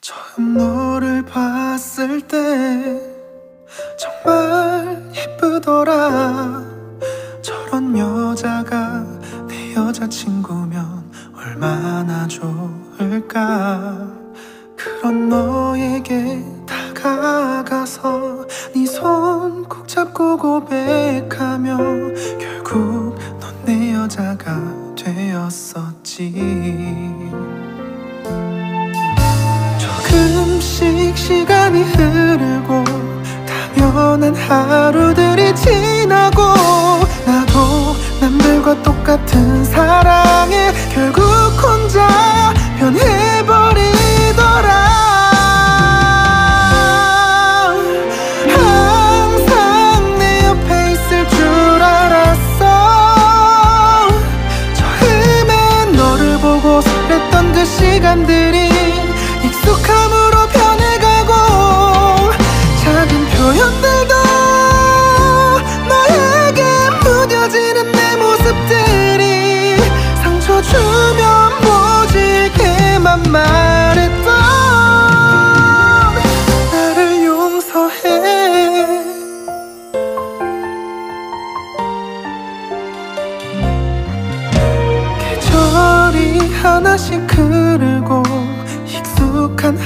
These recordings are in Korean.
처음 너를 봤을 때 정말 예쁘더라. 저런 여자가 내 여자친구면 얼마나 좋을까? 그런 너에게 다가가서 네 손 꼭 잡고 고백하며 결국 넌 내 여자가 되었었지. 시간이 흐르고 당연한 하루들이 지나고 나도 남들과 똑같은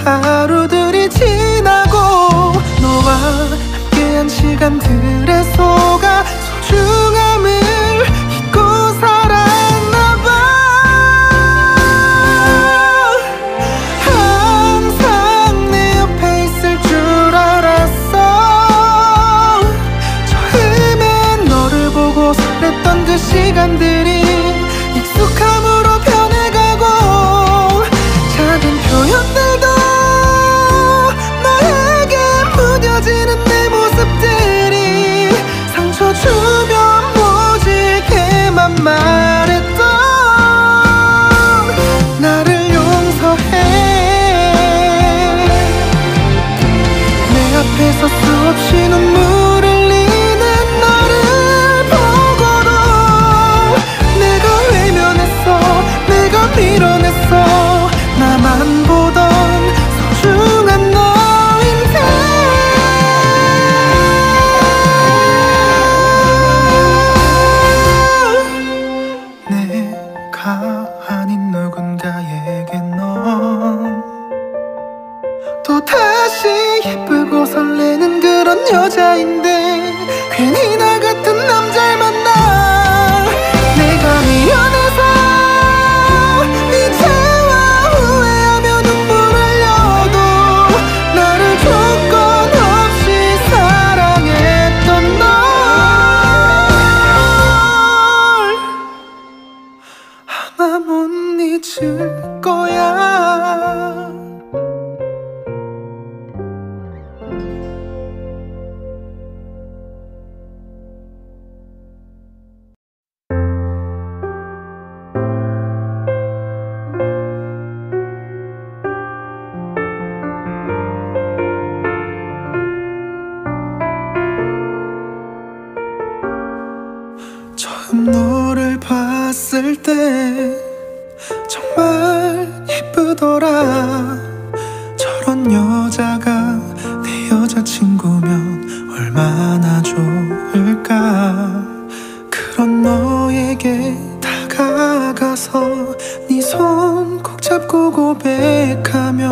하루들이 지나고 너와 함께한 시간들에서 그러더라. 저런 여자가 내 여자친구면 얼마나 좋을까. 그런 너에게 다가가서 네 손 꼭 잡고 고백하며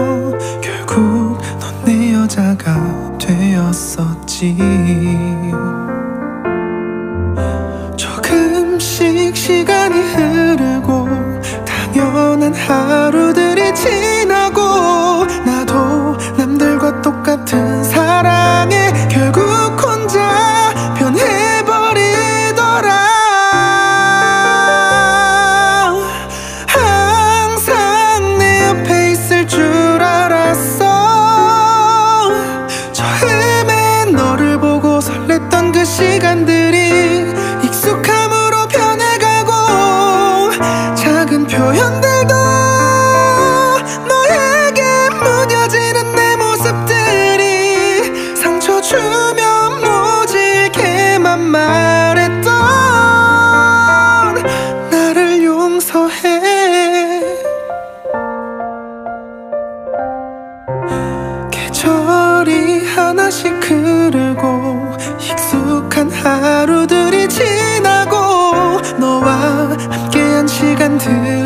결국 넌 내 여자가 되었었지. 조금씩 시간이 흐르고 당연한 하루 계절이 하나씩 흐르고 익숙한 하루들이 지나고 너와 함께한 시간들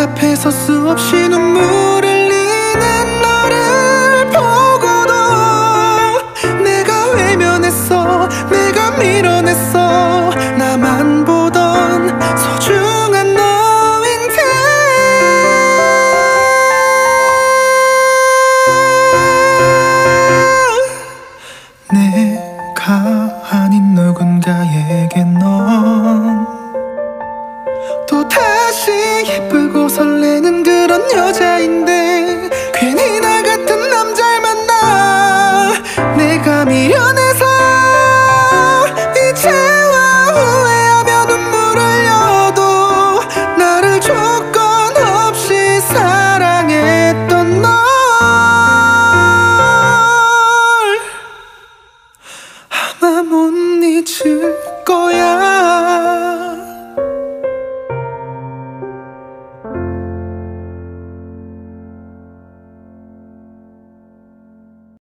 앞에 서 수없이 눈물을 여자인데 괜히 나 같은 남자를 만나. 내가 미련해서 이제와 후회하며 눈물 흘려도 나를 조건 없이 사랑했던 널. 아마 못 잊을